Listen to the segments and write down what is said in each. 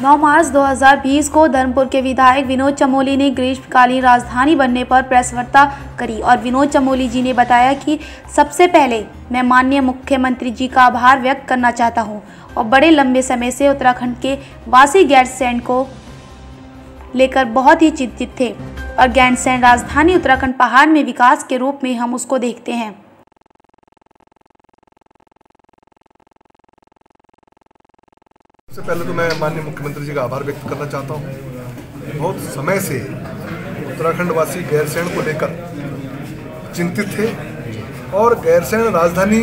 9 मार्च 2020 को धर्मपुर के विधायक विनोद चमोली ने ग्रीष्मकालीन राजधानी बनने पर प्रेस वार्ता करी और विनोद चमोली जी ने बताया कि सबसे पहले मैं माननीय मुख्यमंत्री जी का आभार व्यक्त करना चाहता हूँ और बड़े लंबे समय से उत्तराखंड के वासी गैरसैंड को लेकर बहुत ही चिंतित थे और गैंडसैंड राजधानी उत्तराखंड पहाड़ में विकास के रूप में हम उसको देखते हैं। सबसे पहले तो मैं माननीय मुख्यमंत्री जी का आभार व्यक्त करना चाहता हूँ। बहुत समय से उत्तराखंड वासी गैरसैंण को लेकर चिंतित थे और गैरसैंण राजधानी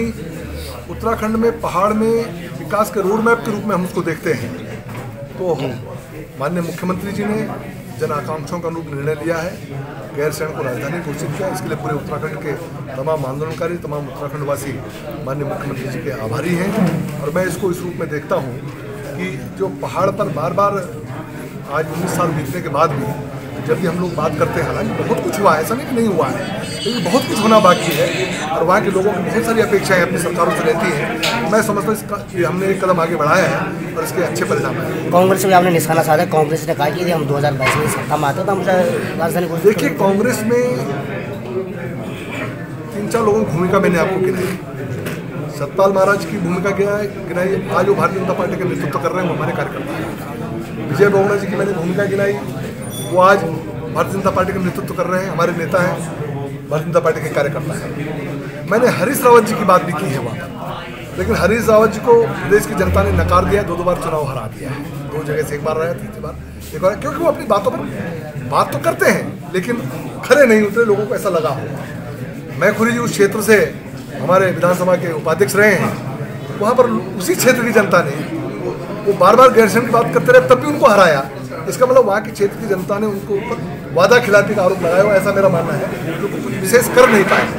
उत्तराखंड में पहाड़ में विकास के रोड मैप के रूप में हम उसको देखते हैं। तो माननीय मुख्यमंत्री जी ने जन आकांक्षाओं का अनुरूप निर्णय लिया है। गैरसैंण को राजधानी घोषित किया। इसके लिए पूरे उत्तराखंड के तमाम आंदोलनकारी, तमाम उत्तराखंडवासी माननीय मुख्यमंत्री जी के आभारी हैं और मैं इसको इस रूप में देखता हूँ कि जो पहाड़ पर बार बार आज उन्नीस साल बीतने के बाद भी जब भी हम लोग बात करते हैं हालाँकि बहुत कुछ हुआ है ऐसा नहीं कि नहीं हुआ है लेकिन बहुत कुछ होना बाकी है और वहाँ के लोगों की बहुत सारी अपेक्षाएँ अपनी सरकारों से रहती हैं। मैं समझता हूँ कि हमने एक कदम आगे बढ़ाया है और इसके अच्छे परिणाम आए कांग्रेस में आपने निशाना साधा कांग्रेस ने कहा कि हम दो हज़ार बाईस में सत्ता में आते तो हम राजधानी देखिए कांग्रेस में तीन चार लोगों की भूमिका मैंने आपको गिनाई। सतपाल महाराज की भूमिका क्या है? गिनाई, आज वो भारतीय जनता पार्टी का नेतृत्व कर रहे हैं, वो हमारे कार्यकर्ता हैं। विजय बहुगुणा जी की मैंने भूमिका गिनाई, वो आज भारतीय जनता पार्टी का नेतृत्व कर रहे हैं, हमारे नेता हैं, भारतीय जनता पार्टी के कार्यकर्ता हैं। मैंने हरीश रावत जी की बात भी की है वहाँ लेकिन हरीश रावत जी को प्रदेश की जनता ने नकार दिया दो दो बार चुनाव हरा दिया है। दो जगह से एक बार रहा तीसरी बार, एक बार, क्योंकि वो अपनी बातों पर बात तो करते हैं, लेकिन खड़े नहीं उतरे लोगों को ऐसा लगा हो मैं खुरी जी उस क्षेत्र से हमारे विधानसभा के उपाध्यक्ष रहे हैं, वहाँ पर उसी क्षेत्र की जनता ने वो बार बार गैरसैन की बात करते रहे, तब भी उनको हराया। इसका मतलब वहाँ की क्षेत्र की जनता ने उनको वादा खिलाफी का आरोप लगाया, ऐसा मेरा मानना है। जो कुछ विशेष कर नहीं पाए।